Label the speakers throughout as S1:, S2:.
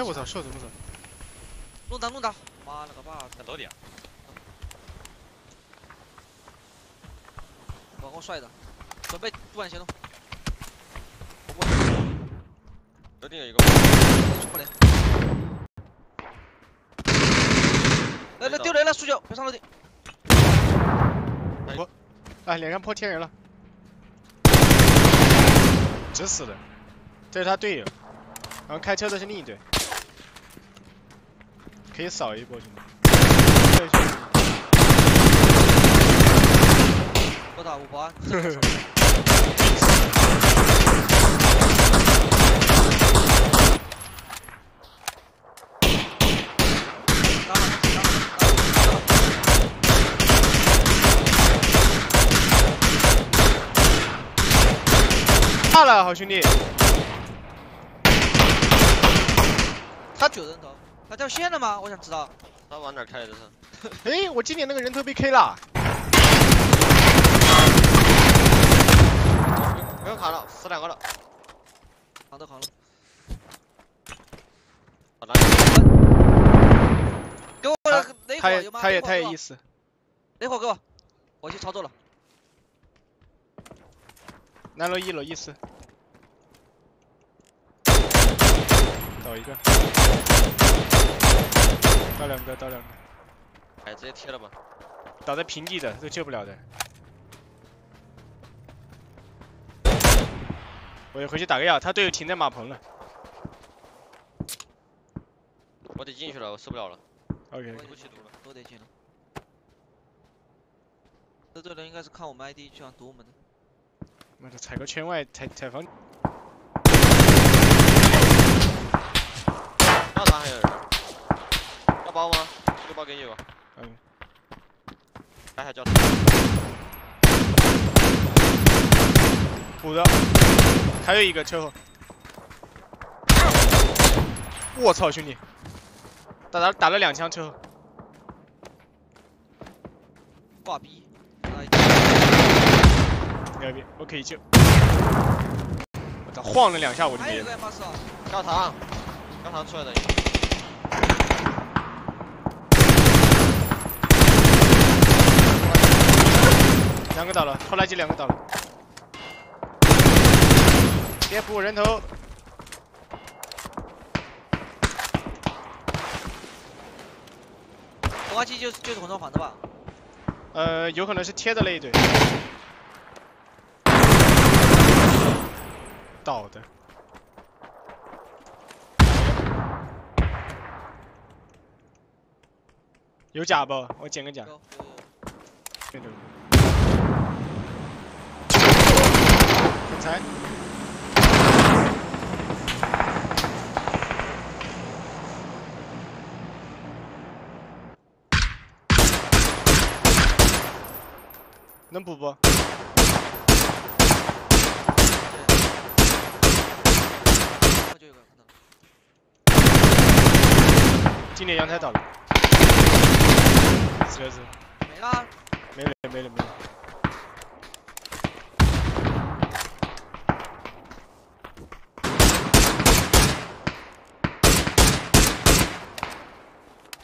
S1: 哎，我操，射怎么走？
S2: 弄倒弄倒，妈了个巴！
S3: 看到底啊！
S2: 把我甩的，准备突然行动。
S3: 楼顶有一个。
S2: 出不来。来来丢人了，速救，别上楼顶。
S1: 我，哎，脸上破天人了，直死的，这是他队友，然后开车的是另一队，可以扫一波兄弟。
S2: 我打五八。
S1: 怕了，好兄弟。
S2: 他九人头，他掉线了吗？我想知道。
S3: 他往哪开的
S1: 是？哎，我今年那个人头被 K 了。
S3: 不用卡了，死两个了。
S2: 扛都扛了。
S3: 好的。
S2: 给我那
S1: 他也他也他也意思。
S2: 那会儿给我，我去操作了。
S1: 南楼一楼一四，倒一个，倒两个，倒两个。
S3: 哎，直接贴了吧。
S1: 倒在平地的都救不了的。我回去打个药，他队友停在马棚了。
S3: 我得进去了，我受不了了。
S1: OK。
S2: 不起毒了，都得进了。这队人应该是看我们 ID 就想堵我们的。
S1: 妈的，踩个圈外踩踩房。
S3: 那咋还有人？要包吗？就包给你吧。嗯。还还叫他。
S1: 补的，还有一个车后。我操，兄弟！打打打了两枪车后。
S2: 挂逼。
S1: 牛逼，我可以救。我操，晃了两下我就没了。
S3: 跳膛，跳膛出来的。
S1: 个倒了，拖拉机两个倒了。别补人头。
S2: 拖拉机就是就是红装房的吧？
S1: 呃，有可能是贴的那一队。倒的，有甲不？我捡个甲。有有。总裁。能补不？今年阳台倒了，死了死了，
S2: 没了，
S1: 没了没了没了。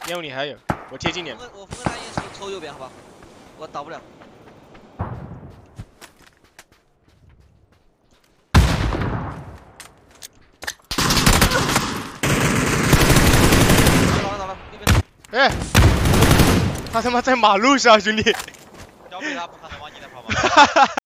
S1: 烟雾里还有，我贴近点。
S2: 我封个单烟抽抽右边好吧，我倒不了。
S1: 哎，他他妈在马路上，兄弟！
S3: 交给他，不可能往你那跑吗？